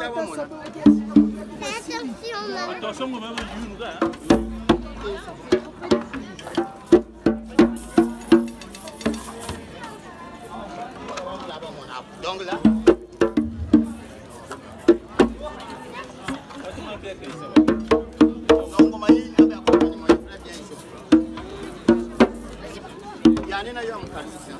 devam ona. Atlasın mı ben yiyeyim da. Donc là. Yani ne yapalım kardeşim?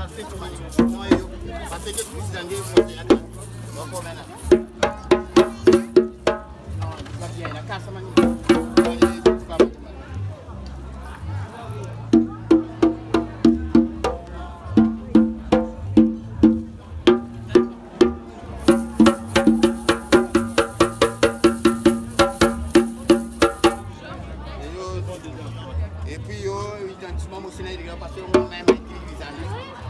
kasih kemana semua itu pasti kita bisa jadi seperti apa lokal mana no lagi enak kasih mana Et puis, yo, il y a un petit moment au Sénat, il a passé au moment même, il a s c r i t des années.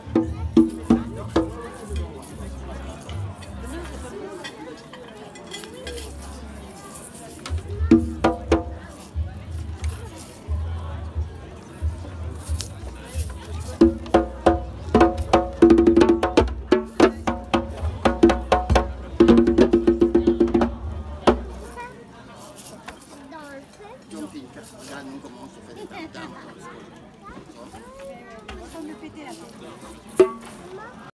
对。